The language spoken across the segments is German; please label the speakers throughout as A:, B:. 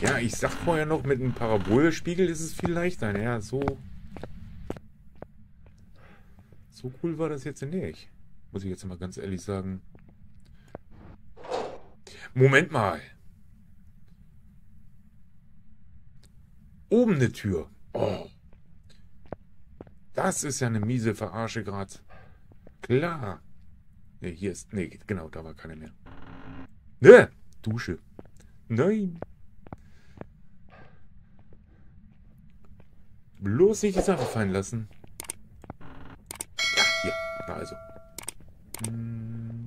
A: Ja, ich sag vorher noch, mit einem Parabolspiegel ist es viel leichter. Naja, so... So cool war das jetzt nicht. Muss ich jetzt mal ganz ehrlich sagen. Moment mal. Oben eine Tür. Oh. Das ist ja eine miese Verarsche gerade. Klar. Ne, hier ist... Ne, genau, da war keine mehr. Ne, Dusche. Nein. Bloß nicht die Sache fallen lassen. Ja, hier. Na also. Hm.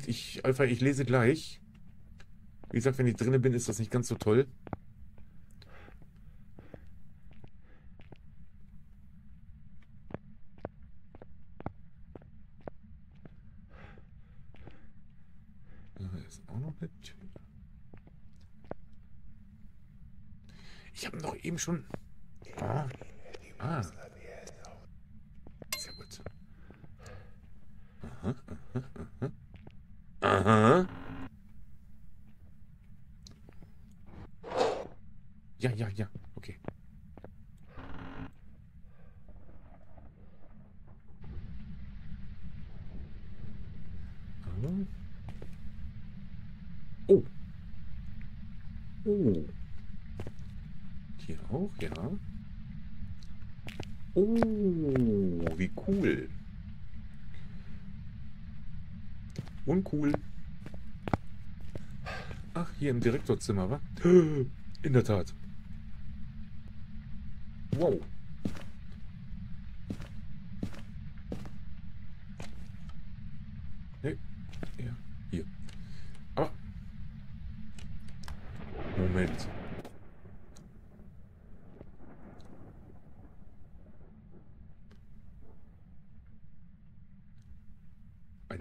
A: Moment, ich, Alpha, ich lese gleich. Wie gesagt, wenn ich drinne bin, ist das nicht ganz so toll. Ich habe noch eben schon... Ah. ah. Sehr gut. Aha. Aha. Ja, ja, ja. Okay. Oh. Oh. Hier auch, ja. Oh, wie cool. Uncool. Ach, hier im Direktorzimmer, wa? In der Tat. Wow. Nee, ja, hier. Aber. Moment.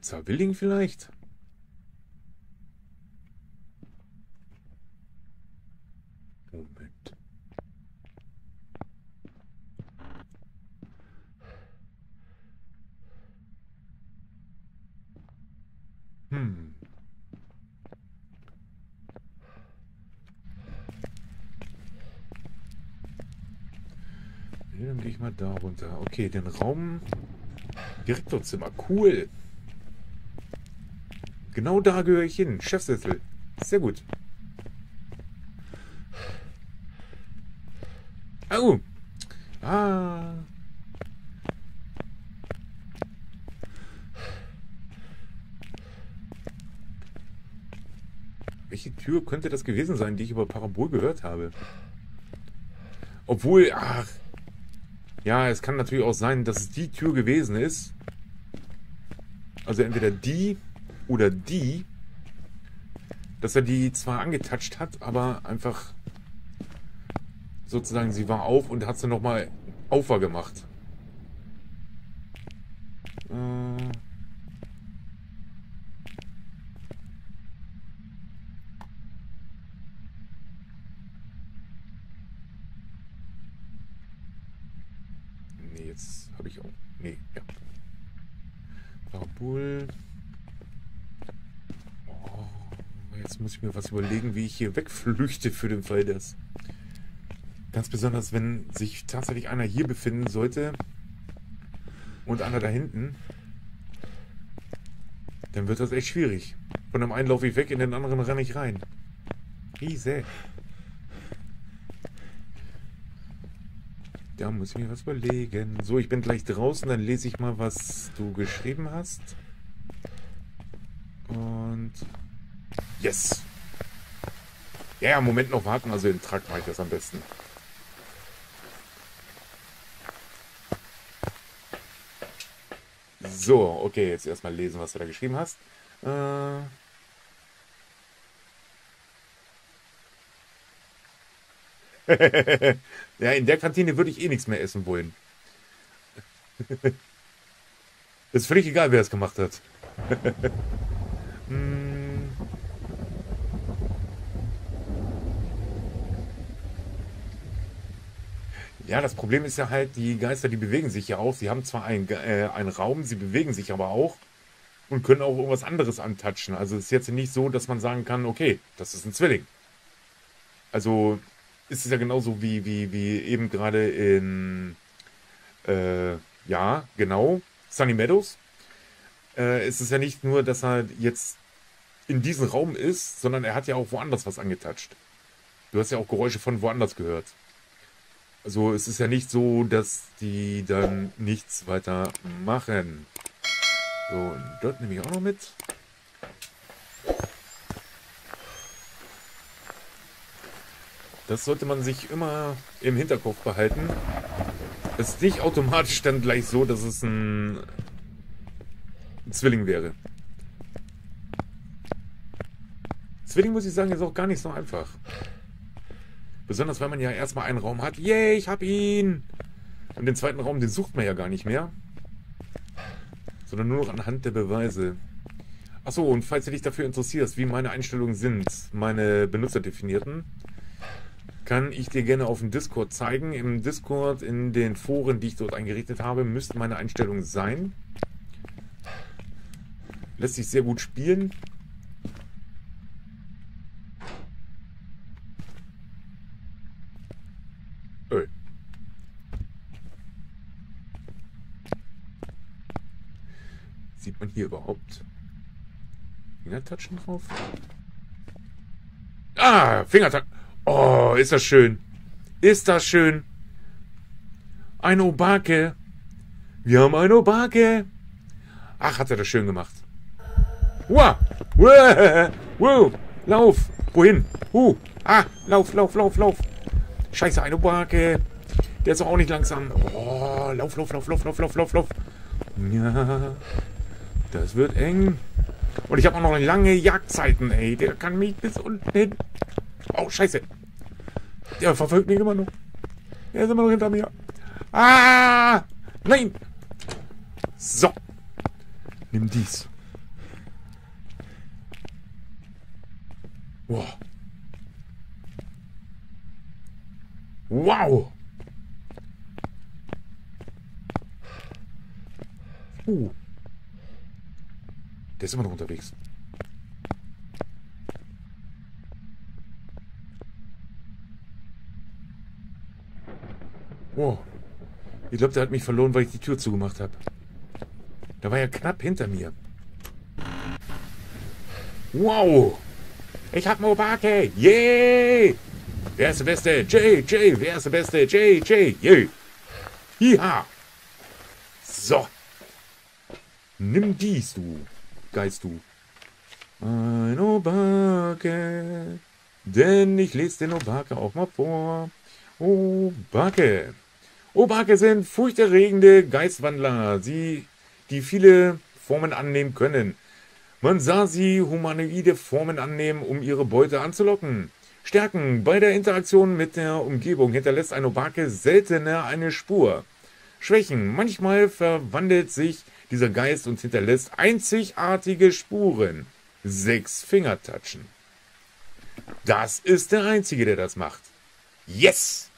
A: Ein Zawilling vielleicht? Moment. Hm. Dann gehe ich mal da runter. Okay, den Raum. Direktorzimmer. Cool. Genau da gehöre ich hin. Chefsessel. Sehr gut. Oh. Ah. Welche Tür könnte das gewesen sein, die ich über Parabol gehört habe? Obwohl, ach. Ja, es kann natürlich auch sein, dass es die Tür gewesen ist. Also entweder die oder die, dass er die zwar angetatscht hat, aber einfach sozusagen, sie war auf und hat sie nochmal aufwahr gemacht. Äh nee, jetzt habe ich auch. Nee, ja. Parabol. Was überlegen, wie ich hier wegflüchte für den Fall des. Ganz besonders, wenn sich tatsächlich einer hier befinden sollte und einer da hinten, dann wird das echt schwierig. Von dem einen laufe ich weg, in den anderen renne ich rein. Riese. Da muss ich mir was überlegen. So, ich bin gleich draußen, dann lese ich mal, was du geschrieben hast. Und Yes. Ja, ja, Moment noch warten, also den Trakt mache ich das am besten. So, okay, jetzt erstmal lesen, was du da geschrieben hast. Äh ja, in der Kantine würde ich eh nichts mehr essen wollen. Ist völlig egal, wer es gemacht hat. hm. Ja, das Problem ist ja halt, die Geister, die bewegen sich ja auch. Sie haben zwar einen, äh, einen Raum, sie bewegen sich aber auch und können auch irgendwas anderes antatschen. Also es ist jetzt nicht so, dass man sagen kann, okay, das ist ein Zwilling. Also ist es ja genauso wie, wie, wie eben gerade in, äh, ja, genau, Sunny Meadows. Äh, es ist ja nicht nur, dass er jetzt in diesem Raum ist, sondern er hat ja auch woanders was angetatscht. Du hast ja auch Geräusche von woanders gehört. Also es ist ja nicht so, dass die dann nichts weiter machen. So, und dort nehme ich auch noch mit. Das sollte man sich immer im Hinterkopf behalten. Es ist nicht automatisch dann gleich so, dass es ein Zwilling wäre. Zwilling, muss ich sagen, ist auch gar nicht so einfach. Besonders, weil man ja erstmal einen Raum hat. Yay, ich hab ihn! Und den zweiten Raum, den sucht man ja gar nicht mehr. Sondern nur noch anhand der Beweise. Achso, und falls du dich dafür interessierst, wie meine Einstellungen sind, meine benutzerdefinierten, kann ich dir gerne auf dem Discord zeigen. Im Discord, in den Foren, die ich dort eingerichtet habe, müssten meine Einstellungen sein. Lässt sich sehr gut spielen. Öl. Sieht man hier überhaupt Fingertatschen drauf? Ah, Fingertatschen. Oh, ist das schön. Ist das schön. Ein Obake. Wir haben ein Obake. Ach, hat er das schön gemacht. Wow. Wow. Lauf. Wohin? Uh. Ah, lauf, lauf, lauf, lauf. Scheiße, eine Barke. Der ist auch nicht langsam. Oh, lauf, lauf, lauf, lauf, lauf, lauf, lauf, lauf. Ja, das wird eng. Und ich habe auch noch lange Jagdzeiten, ey. Der kann mich bis unten hin. Oh, scheiße. Der verfolgt mich immer noch. Er ist immer noch hinter mir. Ah! Nein! So. Nimm dies. Wow. Wow! Uh. Der ist immer noch unterwegs. Wow. Ich glaube, der hat mich verloren, weil ich die Tür zugemacht habe. Da war ja knapp hinter mir. Wow! Ich hab Mobake! Yay! Wer ist der Beste? Jay, Jay, wer ist der Beste? Jay, Jay, Jay. Ja. So. Nimm dies, du Geist, du. Ein Obake. Denn ich lese den Obake auch mal vor. Obake. Obake sind furchterregende Geistwandler, sie, die viele Formen annehmen können. Man sah sie humanoide Formen annehmen, um ihre Beute anzulocken. Stärken. Bei der Interaktion mit der Umgebung hinterlässt ein Obake seltener eine Spur. Schwächen. Manchmal verwandelt sich dieser Geist und hinterlässt einzigartige Spuren. Sechs Fingertatschen. Das ist der Einzige, der das macht. Yes!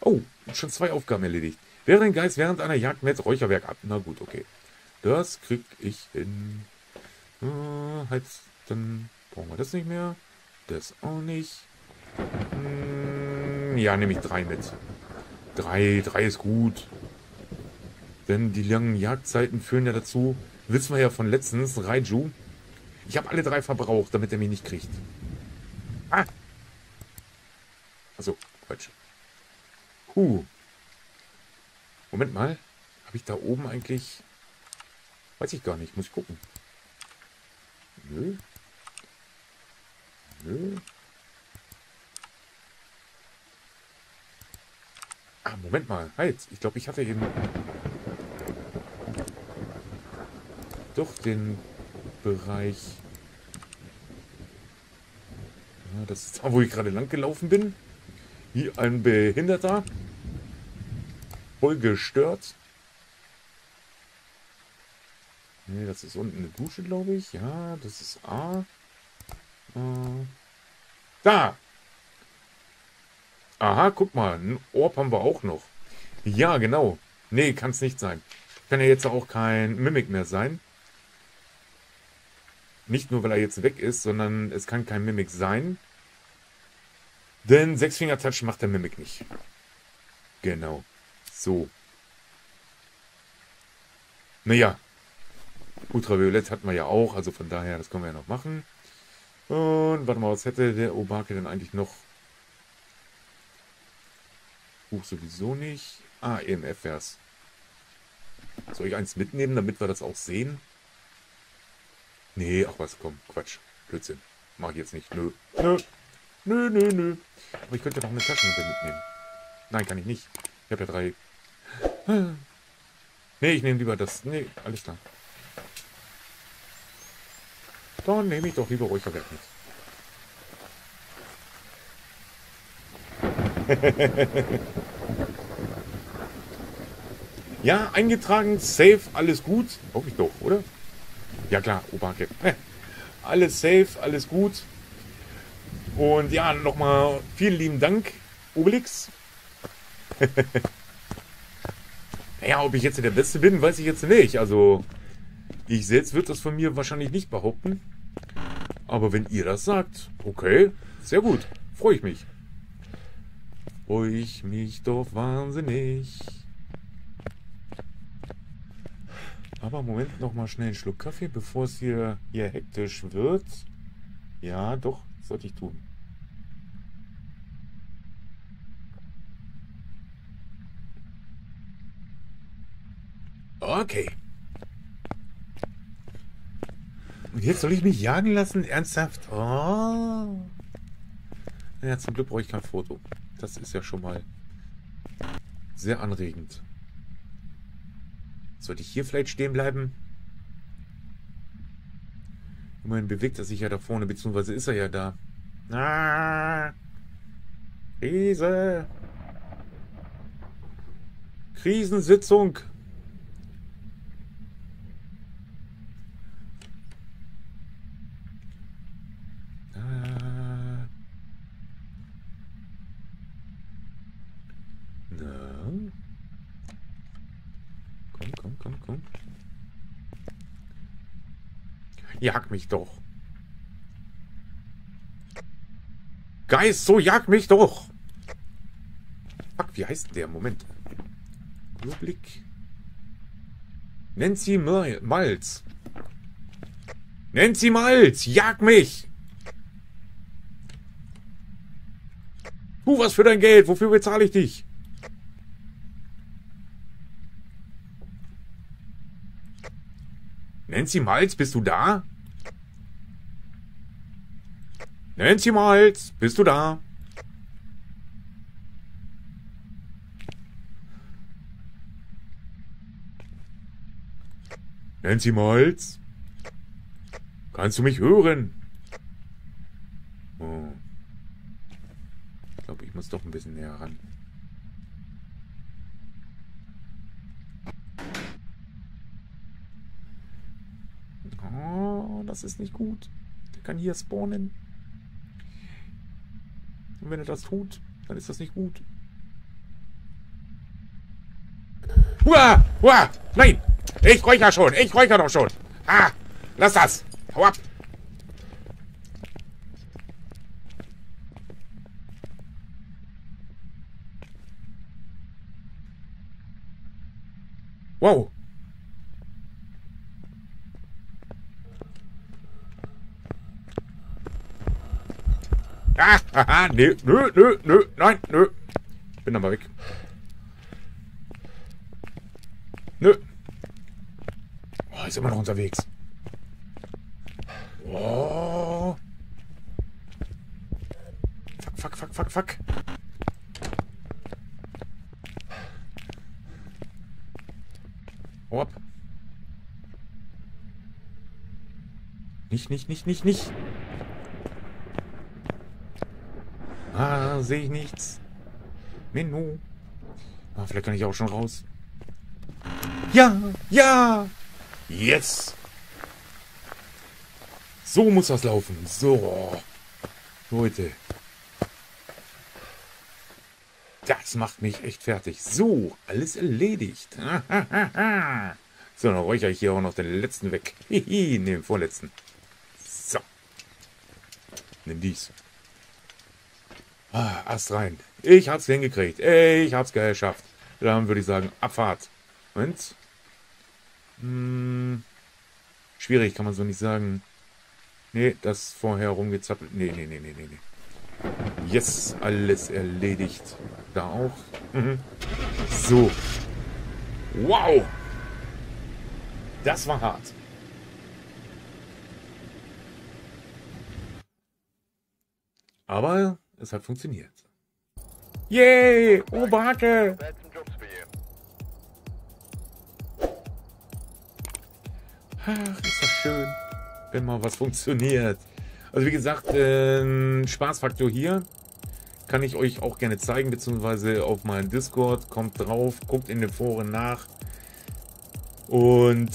A: Oh, schon zwei Aufgaben erledigt. Wäre ein Geist während einer Jagd mit Räucherwerk ab. Na gut, okay. Das krieg ich hin. Äh, halt, dann brauchen wir das nicht mehr. Das auch nicht. Hm, ja, nehme ich drei mit. Drei, drei ist gut. Denn die langen Jagdzeiten führen ja dazu, wissen wir ja von letztens, Raiju. Ich habe alle drei verbraucht, damit er mich nicht kriegt. Ah! Also, Quatsch. Huh. Moment mal. Habe ich da oben eigentlich... Weiß ich gar nicht. Muss ich gucken. Nö. Nö. Ah, Moment mal. Halt. Ich glaube, ich hatte eben... Doch den Bereich... Ja, das ist da, wo ich gerade lang gelaufen bin. Wie ein Behinderter. Voll gestört. Ne, das ist unten eine Dusche, glaube ich. Ja, das ist A. Äh, da! Aha, guck mal, ein Orb haben wir auch noch. Ja, genau. Nee, kann es nicht sein. Kann ja jetzt auch kein Mimik mehr sein. Nicht nur, weil er jetzt weg ist, sondern es kann kein Mimik sein. Denn Sechsfinger-Touch macht der Mimik nicht. Genau. So. Naja. Ultraviolett hatten wir ja auch, also von daher, das können wir ja noch machen. Und warte mal, was hätte der Obake denn eigentlich noch? Buch sowieso nicht. Ah, EMF wär's. Soll ich eins mitnehmen, damit wir das auch sehen? Nee, ach was, komm, Quatsch. Blödsinn. Mach ich jetzt nicht. Nö. Nö. Nö, nö, nö. Aber ich könnte noch eine Taschenlampe mitnehmen. Nein, kann ich nicht. Ich habe ja drei. Nee, ich nehme lieber das. Nee, alles klar. Dann nehme ich doch lieber Räucherwerk mit. ja, eingetragen, safe, alles gut. Hoffe ich doch, oder? Ja klar, Obake. Alles safe, alles gut. Und ja, nochmal vielen lieben Dank, Obelix. naja, ob ich jetzt der Beste bin, weiß ich jetzt nicht. Also, ich selbst würde das von mir wahrscheinlich nicht behaupten. Aber wenn ihr das sagt, okay, sehr gut. Freue ich mich. Freue ich mich doch wahnsinnig. Aber Moment, noch mal schnell einen Schluck Kaffee, bevor es hier, hier hektisch wird. Ja, doch, sollte ich tun. Okay. Und jetzt soll ich mich jagen lassen? Ernsthaft? Oh. Ja, zum Glück brauche ich kein Foto. Das ist ja schon mal sehr anregend. Sollte ich hier vielleicht stehen bleiben? Immerhin bewegt er sich ja da vorne, beziehungsweise ist er ja da. Ah! Krise! Krisensitzung! Jag mich doch. Geist, so jag mich doch. Fuck, wie heißt der? Moment. Überblick. Nancy Malz. Nancy Malz, jag mich! Tu was für dein Geld, wofür bezahle ich dich? Nancy Malz, bist du da? Nancy Malz, bist du da? Nancy Malz? Kannst du mich hören? Oh. Ich glaube, ich muss doch ein bisschen näher ran. Oh, das ist nicht gut. Der kann hier spawnen. Und wenn er das tut, dann ist das nicht gut. Hua! Hua! Nein! Ich räucher schon! Ich räucher doch schon! Ah! Lass das! Hau ab! Wow! Ah, haha, nö, nö, nö, nö, nein, nö. Bin aber weg. Nö. Oh, ist immer noch unterwegs. Oh. Fuck, fuck, fuck, fuck, fuck. Hau ab. Nicht, nicht, nicht, nicht, nicht. Ah, sehe ich nichts. Menü. Ah, vielleicht kann ich auch schon raus. Ja, ja. Yes. So muss das laufen. So. Leute. Das macht mich echt fertig. So, alles erledigt. so, dann räuchere ich hier auch noch den letzten weg. ne, den vorletzten. So. Nimm dies. Ah, Ast rein. Ich hab's hingekriegt. Ich hab's geschafft. Dann würde ich sagen, Abfahrt. Und? Hm, schwierig, kann man so nicht sagen. Nee, das vorher rumgezappelt. Nee, nee, nee, nee, nee, nee. Yes, alles erledigt. Da auch. Mhm. So. Wow. Das war hart. Aber es hat funktioniert. Yay! Obake! Ach, ist das schön, wenn mal was funktioniert. Also wie gesagt, äh, Spaßfaktor hier. Kann ich euch auch gerne zeigen, beziehungsweise auf meinem Discord. Kommt drauf, guckt in den Foren nach. Und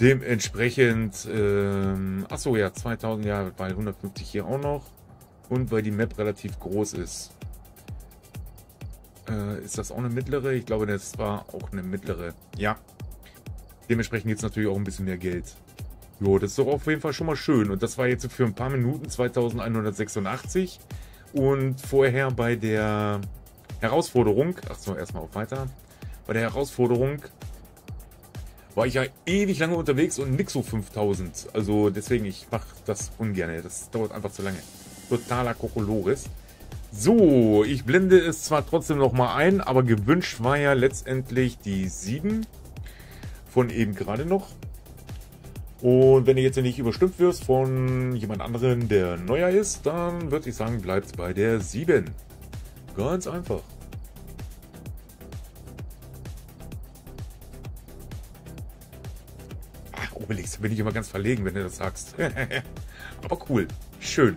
A: dementsprechend, ähm, achso ja, 2000 ja bei 150 hier auch noch. Und weil die Map relativ groß ist. Äh, ist das auch eine mittlere? Ich glaube, das war auch eine mittlere. Ja. Dementsprechend jetzt natürlich auch ein bisschen mehr Geld. Jo, das ist doch auf jeden Fall schon mal schön. Und das war jetzt für ein paar Minuten 2186. Und vorher bei der Herausforderung, ach so, erstmal auf weiter. Bei der Herausforderung war ich ja ewig lange unterwegs und nix so 5000. Also deswegen, ich mache das ungern. Das dauert einfach zu lange. Totaler Kokolores. So, ich blende es zwar trotzdem noch mal ein, aber gewünscht war ja letztendlich die 7 von eben gerade noch. Und wenn du jetzt nicht überstimmt wirst von jemand anderen, der neuer ist, dann würde ich sagen, bleibt bei der 7. Ganz einfach. Ach, Obelix, da bin ich immer ganz verlegen, wenn du das sagst. Aber cool. Schön.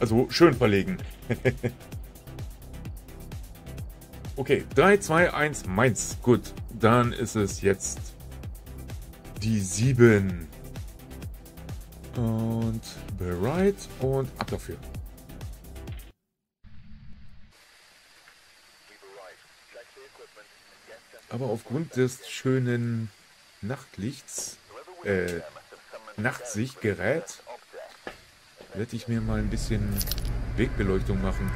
A: Also schön verlegen. okay, 3, 2, 1, Mainz. Gut, dann ist es jetzt die 7. Und bereit und ab dafür. Aber aufgrund des schönen Nachtlichts, äh, Nachtsichtgerät, werde ich mir mal ein bisschen Wegbeleuchtung machen.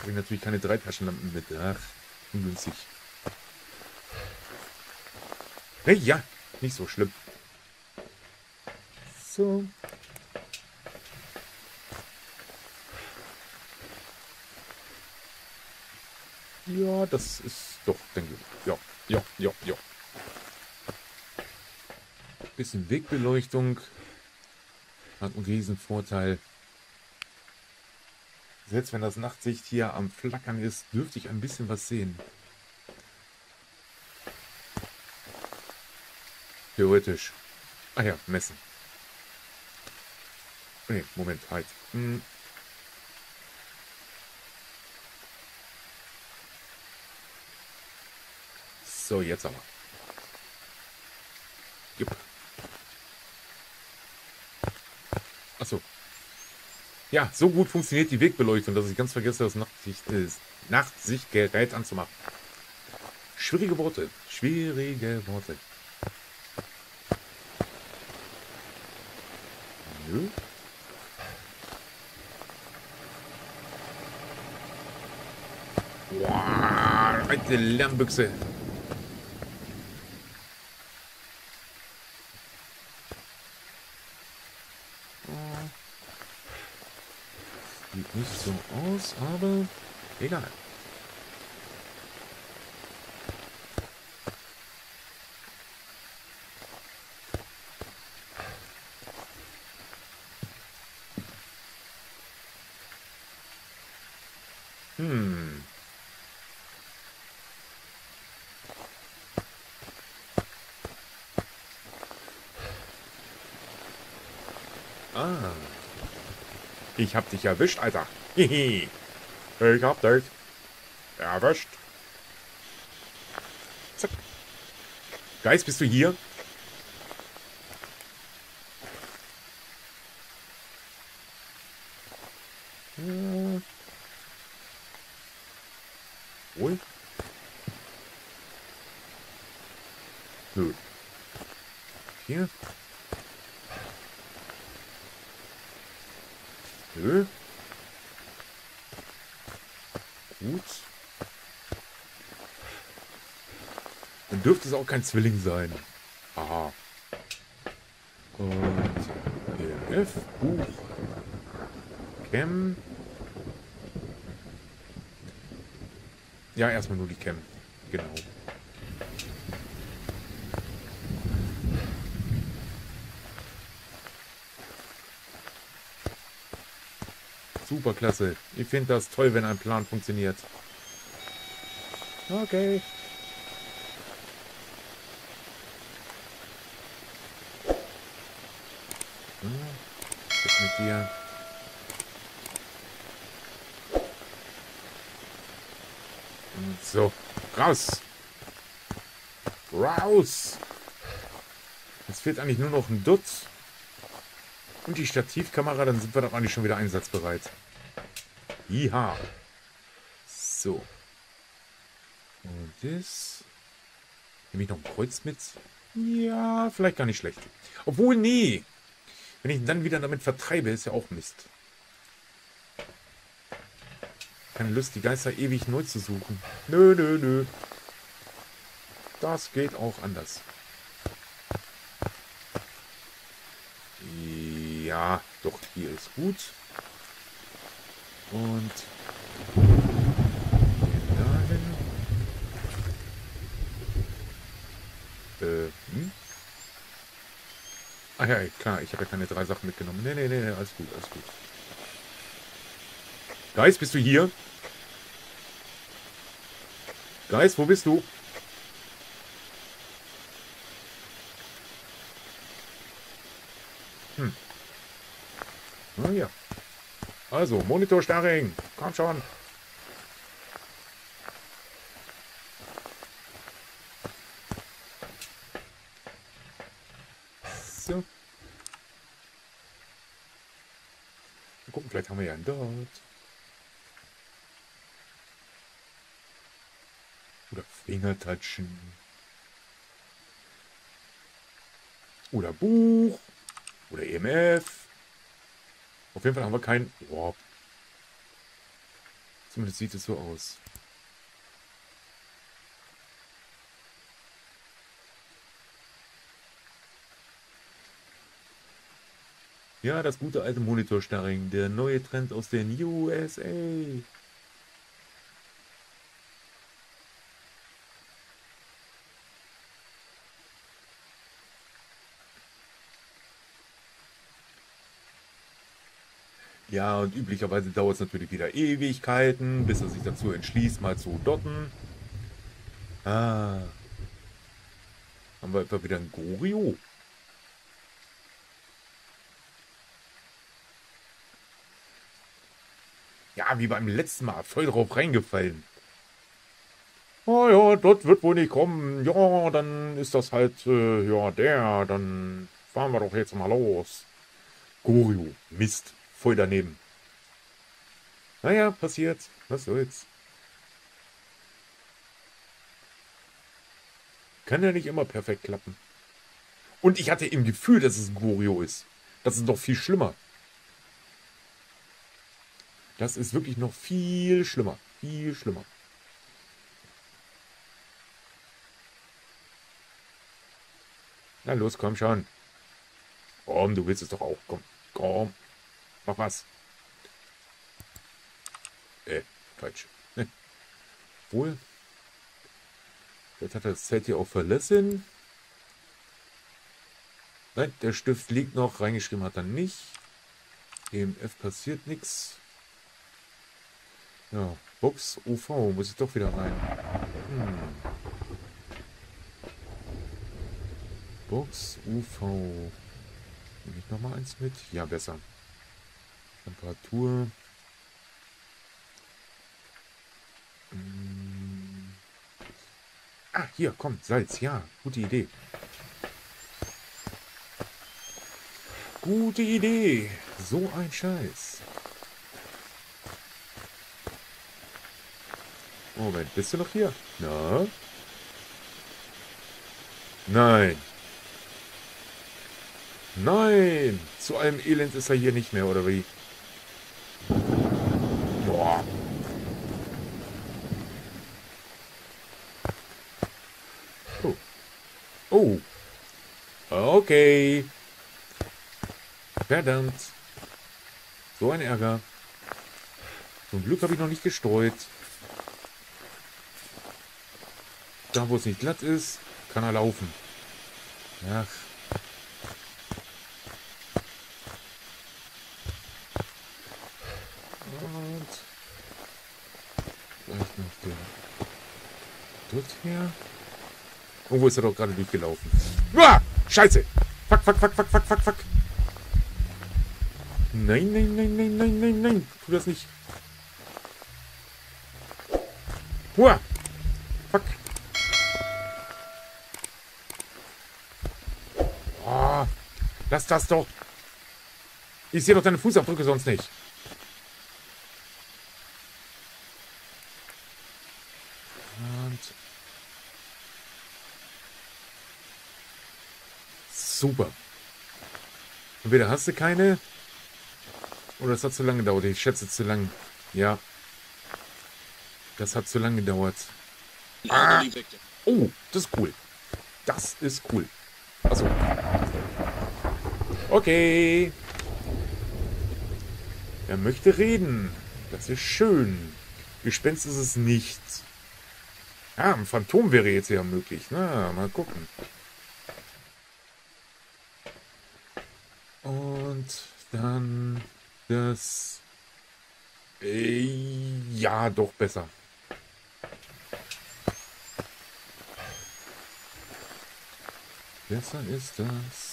A: Habe ich natürlich keine drei Taschenlampen mit. Ach, ungünstig. Hey, ja, nicht so schlimm. So. Ja, das ist doch, denke ich. Ja, ja, ja, ja. Bisschen Wegbeleuchtung hat einen riesen Vorteil. Selbst wenn das Nachtsicht hier am Flackern ist, dürfte ich ein bisschen was sehen. Theoretisch. Ah ja, messen. Ne, Moment, halt. Hm. So, jetzt aber. Jupp. Achso. Ja, so gut funktioniert die Wegbeleuchtung, dass ich ganz vergesse, das Nachtsicht, äh, Nachtsichtgerät anzumachen. Schwierige Worte. Schwierige Worte. Nö. Boah, alte Lärmbüchse. Sieht nicht so aus, aber egal. Hm. Ah. Ich hab dich erwischt, Alter. Hihi. Ich hab dich erwischt. Zack. Geist, bist du hier? Äh. Wohl? Nö. Hier? Nö. Gut. Dann dürfte es auch kein Zwilling sein. Aha. Und EMF, Buch, Cam. Ja, erstmal nur die Cam. Genau. Superklasse. Ich finde das toll, wenn ein Plan funktioniert. Okay. Dir? So, raus! Raus! Jetzt fehlt eigentlich nur noch ein Dutz. Und die Stativkamera, dann sind wir doch eigentlich schon wieder einsatzbereit. Ja. So. Und das. Nehme ich noch ein Kreuz mit? Ja, vielleicht gar nicht schlecht. Obwohl, nee. Wenn ich ihn dann wieder damit vertreibe, ist ja auch Mist. Keine Lust, die Geister ewig neu zu suchen. Nö, nö, nö. Das geht auch anders. Ja, doch, hier ist gut. Und dahin. Äh, hm? Ach ja, klar, ich habe ja keine drei Sachen mitgenommen. Nee, nee, nee, alles gut, alles gut. Geist, bist du hier? Geist, wo bist du? Hm. Na ja. Also, Monitor Starring. Komm schon. So. Mal gucken, vielleicht haben wir ja einen dort. Oder Fingertatschen. Oder Buch. Oder EMF. Auf jeden Fall haben wir keinen... Oh. Zumindest sieht es so aus. Ja, das gute alte Monitor-Starring, der neue Trend aus den USA. Ja, und üblicherweise dauert es natürlich wieder Ewigkeiten, bis er sich dazu entschließt, mal zu dotten. Ah. Haben wir etwa wieder ein Gorio? Wie beim letzten Mal, voll drauf reingefallen. Oh ja, dort wird wohl nicht kommen. Ja, dann ist das halt, äh, ja, der. Dann fahren wir doch jetzt mal los. Gorio, Mist, voll daneben. Naja, passiert. Was soll's. Kann ja nicht immer perfekt klappen. Und ich hatte im Gefühl, dass es Gorio ist. Das ist doch viel schlimmer. Das ist wirklich noch viel schlimmer. Viel schlimmer. Na los, komm schon. Komm, du willst es doch auch. Komm, komm. Mach was. Äh, falsch. Wohl. Jetzt hat er das Set hier auch verlassen. Nein, der Stift liegt noch. Reingeschrieben hat er nicht. EMF passiert nichts. Ja, Box UV muss ich doch wieder rein. Hm. Box UV. Nehme ich nochmal eins mit? Ja, besser. Temperatur. Hm. Ah, hier, komm, Salz. Ja, gute Idee. Gute Idee. So ein Scheiß. Moment, bist du noch hier? Na? Nein. Nein! Zu allem Elend ist er hier nicht mehr, oder wie? Boah. Oh. Oh. Okay. Verdammt. So ein Ärger. Zum Glück habe ich noch nicht gestreut. Da, wo es nicht glatt ist, kann er laufen. Ach. Und vielleicht noch den dort her. Oh, wo ist er doch gerade durchgelaufen? Ah, Scheiße! Fuck, fuck, fuck, fuck, fuck, fuck, fuck. Nein, nein, nein, nein, nein, nein, nein. Tu das nicht. Uah. Fuck. Oh, lass das doch. Ich sehe doch deine Fußabdrücke sonst nicht. Und Super. Entweder hast du keine oder es hat zu lange gedauert. Ich schätze zu lang. Ja. Das hat zu lange gedauert. Ah. Oh, das ist cool. Das ist cool. Achso. Okay. Er möchte reden. Das ist schön. Gespenst ist es nicht. Ah, ein Phantom wäre jetzt ja möglich. Na, mal gucken. Und dann das... Äh, ja, doch besser. Besser ist das.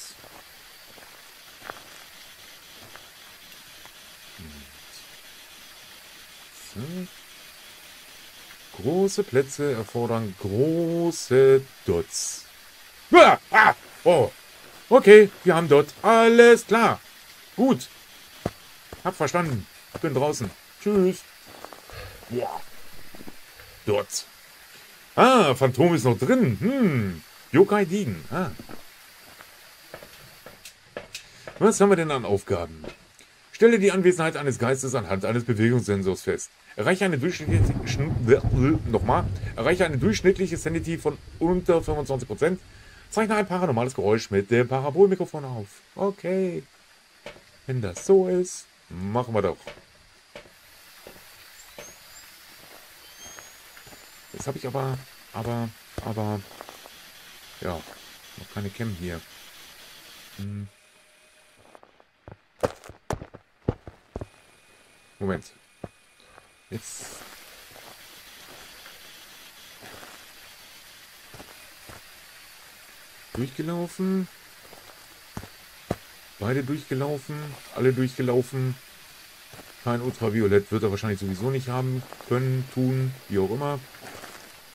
A: So. Große Plätze erfordern große Dots. Ah, ah, oh. Okay, wir haben dort. Alles klar. Gut. Hab verstanden. Bin draußen. Tschüss. Ja. Dort. Ah, Phantom ist noch drin. Hm. Yokai Diegen. Ah. Was haben wir denn an Aufgaben? Stelle die Anwesenheit eines Geistes anhand eines Bewegungssensors fest. Erreiche eine durchschnittliche, nochmal, erreiche eine durchschnittliche Sanity von unter 25%. Zeichne ein paranormales Geräusch mit dem Parabolmikrofon auf. Okay. Wenn das so ist, machen wir doch. Jetzt habe ich aber, aber, aber, ja, noch keine Cam hier. Hm. Moment. Jetzt. Durchgelaufen. Beide durchgelaufen. Alle durchgelaufen. Kein Ultraviolett wird er wahrscheinlich sowieso nicht haben können, tun, wie auch immer.